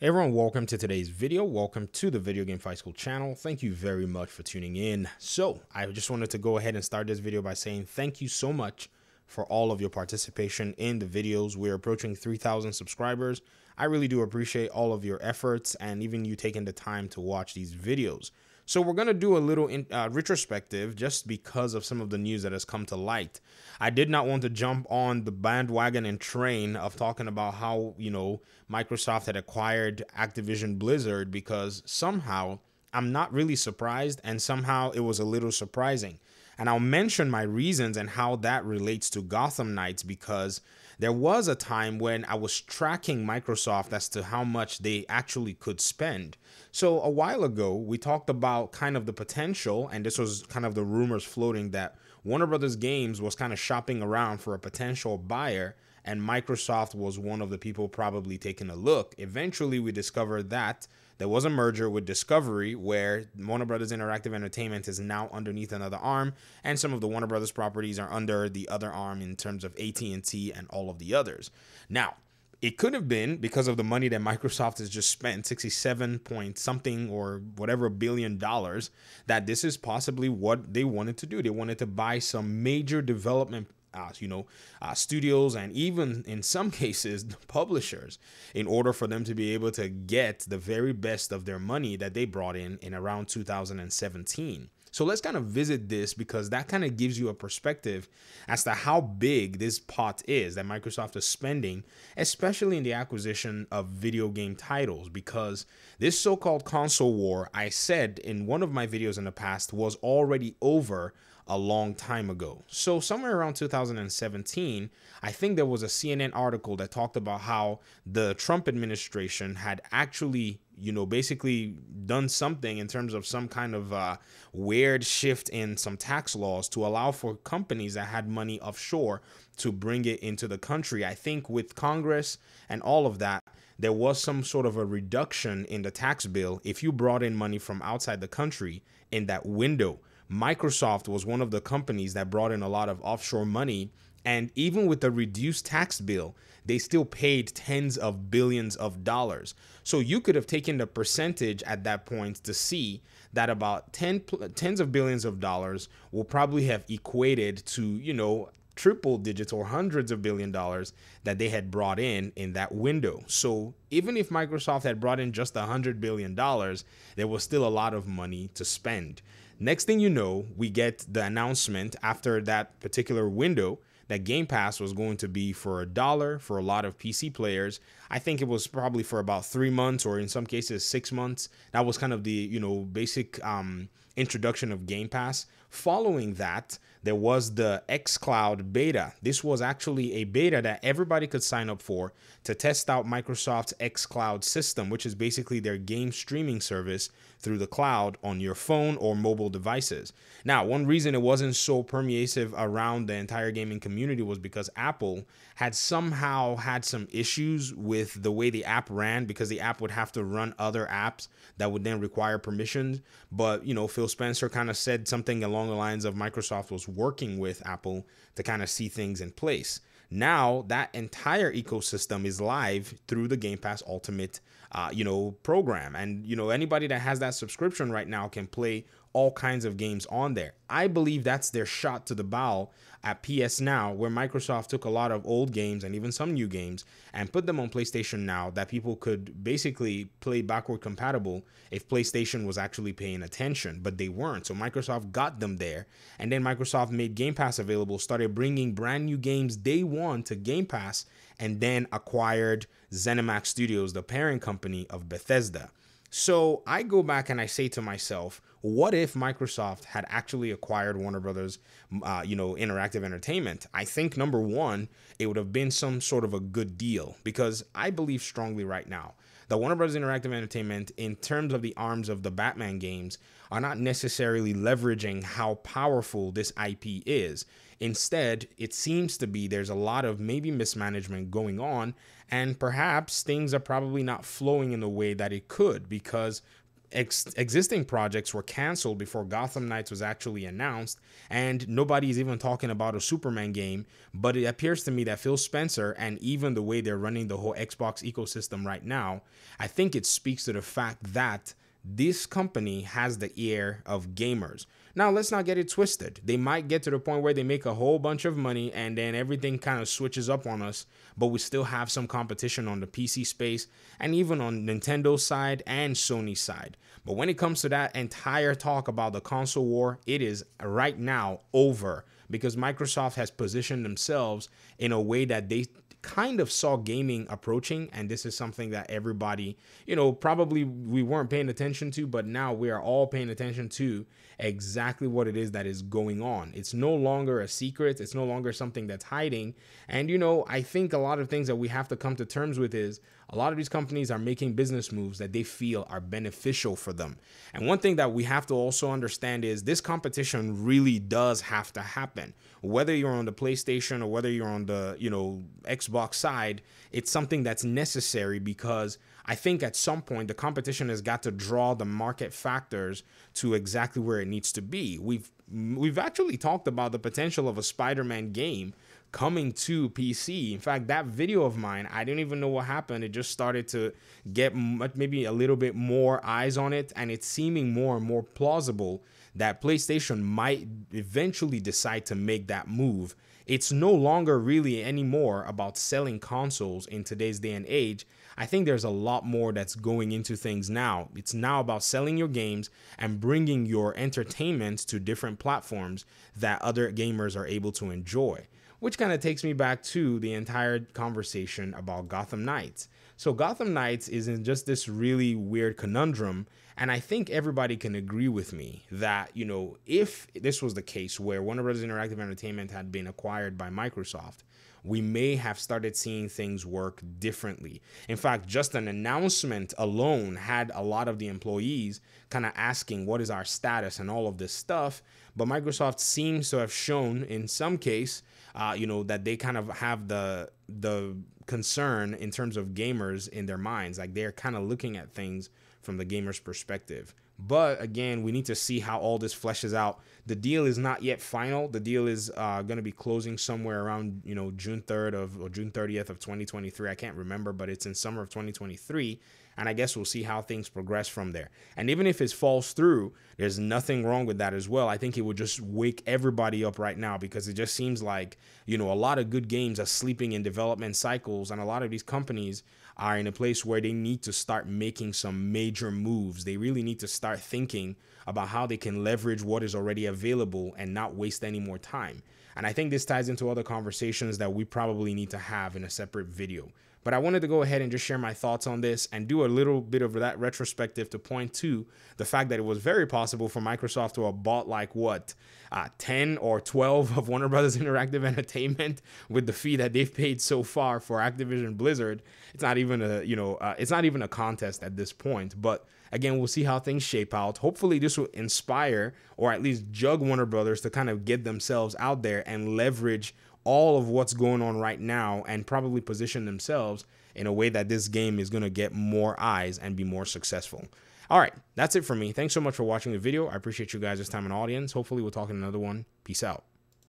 Hey everyone, welcome to today's video. Welcome to the Video Game Fight School channel. Thank you very much for tuning in. So, I just wanted to go ahead and start this video by saying thank you so much for all of your participation in the videos. We're approaching 3,000 subscribers. I really do appreciate all of your efforts and even you taking the time to watch these videos. So we're going to do a little in, uh, retrospective just because of some of the news that has come to light. I did not want to jump on the bandwagon and train of talking about how, you know, Microsoft had acquired Activision Blizzard because somehow I'm not really surprised and somehow it was a little surprising. And I'll mention my reasons and how that relates to Gotham Knights because there was a time when I was tracking Microsoft as to how much they actually could spend. So a while ago, we talked about kind of the potential, and this was kind of the rumors floating that Warner Brothers Games was kind of shopping around for a potential buyer and Microsoft was one of the people probably taking a look. Eventually, we discovered that there was a merger with Discovery where Warner Brothers Interactive Entertainment is now underneath another arm, and some of the Warner Brothers properties are under the other arm in terms of AT&T and all of the others. Now, it could have been because of the money that Microsoft has just spent 67 point something or whatever billion dollars that this is possibly what they wanted to do. They wanted to buy some major development uh, you know, uh, studios and even in some cases the publishers in order for them to be able to get the very best of their money that they brought in in around 2017. So let's kind of visit this because that kind of gives you a perspective as to how big this pot is that Microsoft is spending, especially in the acquisition of video game titles. Because this so called console war, I said in one of my videos in the past, was already over a long time ago. So, somewhere around 2017, I think there was a CNN article that talked about how the Trump administration had actually, you know, basically done something in terms of some kind of uh, weird shift in some tax laws to allow for companies that had money offshore to bring it into the country. I think with Congress and all of that, there was some sort of a reduction in the tax bill if you brought in money from outside the country in that window. Microsoft was one of the companies that brought in a lot of offshore money. And even with the reduced tax bill, they still paid tens of billions of dollars. So you could have taken the percentage at that point to see that about 10 tens of billions of dollars will probably have equated to, you know, triple digits or hundreds of billion dollars that they had brought in in that window. So even if Microsoft had brought in just a hundred billion dollars, there was still a lot of money to spend. Next thing you know, we get the announcement after that particular window that Game Pass was going to be for a dollar for a lot of PC players. I think it was probably for about three months or in some cases six months. That was kind of the you know basic um, introduction of Game Pass. Following that, there was the xCloud beta. This was actually a beta that everybody could sign up for to test out Microsoft's xCloud system, which is basically their game streaming service through the cloud on your phone or mobile devices. Now, one reason it wasn't so permeative around the entire gaming community was because Apple had somehow had some issues with the way the app ran because the app would have to run other apps that would then require permissions. But, you know, Phil Spencer kind of said something along the lines of Microsoft was working with Apple to kind of see things in place. Now that entire ecosystem is live through the Game Pass Ultimate, uh, you know, program, and you know anybody that has that subscription right now can play all kinds of games on there. I believe that's their shot to the bow at PS Now, where Microsoft took a lot of old games and even some new games and put them on PlayStation Now that people could basically play backward compatible if PlayStation was actually paying attention, but they weren't. So Microsoft got them there. And then Microsoft made Game Pass available, started bringing brand new games day one to Game Pass, and then acquired ZeniMax Studios, the parent company of Bethesda. So I go back and I say to myself, what if Microsoft had actually acquired Warner Brothers, uh, you know, Interactive Entertainment? I think number one, it would have been some sort of a good deal because I believe strongly right now that Warner Brothers Interactive Entertainment, in terms of the arms of the Batman games, are not necessarily leveraging how powerful this IP is. Instead, it seems to be there's a lot of maybe mismanagement going on, and perhaps things are probably not flowing in the way that it could because ex- existing projects were canceled before Gotham Knights was actually announced, and nobody is even talking about a Superman game. But it appears to me that Phil Spencer and even the way they're running the whole Xbox ecosystem right now, I think it speaks to the fact that this company has the ear of gamers. Now, let's not get it twisted. They might get to the point where they make a whole bunch of money and then everything kind of switches up on us, but we still have some competition on the PC space and even on Nintendo's side and Sony's side. But when it comes to that entire talk about the console war, it is right now over because Microsoft has positioned themselves in a way that they kind of saw gaming approaching and this is something that everybody you know probably we weren't paying attention to but now we are all paying attention to exactly what it is that is going on it's no longer a secret it's no longer something that's hiding and you know i think a lot of things that we have to come to terms with is a lot of these companies are making business moves that they feel are beneficial for them. And one thing that we have to also understand is this competition really does have to happen. Whether you're on the PlayStation or whether you're on the, you know, Xbox side, it's something that's necessary because I think at some point the competition has got to draw the market factors to exactly where it needs to be. We've we've actually talked about the potential of a Spider-Man game coming to PC. In fact, that video of mine, I didn't even know what happened. It just started to get maybe a little bit more eyes on it, and it's seeming more and more plausible that PlayStation might eventually decide to make that move. It's no longer really anymore about selling consoles in today's day and age. I think there's a lot more that's going into things now. It's now about selling your games and bringing your entertainment to different platforms that other gamers are able to enjoy which kind of takes me back to the entire conversation about Gotham Knights. So, Gotham Knights is in just this really weird conundrum. And I think everybody can agree with me that, you know, if this was the case where Warner Bros. Interactive Entertainment had been acquired by Microsoft, we may have started seeing things work differently. In fact, just an announcement alone had a lot of the employees kind of asking, What is our status and all of this stuff. But Microsoft seems to have shown in some case uh, you know, that they kind of have the the concern in terms of gamers in their minds. Like they're kind of looking at things from the gamer's perspective. But again, we need to see how all this fleshes out. The deal is not yet final. The deal is uh, going to be closing somewhere around you know June 3rd of or June 30th of 2023. I can't remember, but it's in summer of 2023 and I guess we'll see how things progress from there. And even if it falls through, there's nothing wrong with that as well. I think it would just wake everybody up right now because it just seems like, you know, a lot of good games are sleeping in development cycles, and a lot of these companies are in a place where they need to start making some major moves. They really need to start thinking about how they can leverage what is already available and not waste any more time. And I think this ties into other conversations that we probably need to have in a separate video. But I wanted to go ahead and just share my thoughts on this and do a little bit of that retrospective to point to the fact that it was very possible for Microsoft to have bought like what uh, 10 or 12 of Warner Brothers Interactive Entertainment with the fee that they've paid so far for Activision Blizzard. It's not even a you know uh, it's not even a contest at this point. But again, we'll see how things shape out. Hopefully, this will inspire or at least jug Warner Brothers to kind of get themselves out there and leverage all of what's going on right now and probably position themselves in a way that this game is going to get more eyes and be more successful. All right, that's it for me. Thanks so much for watching the video. I appreciate you guys' time and audience. Hopefully, we'll talk in another one. Peace out.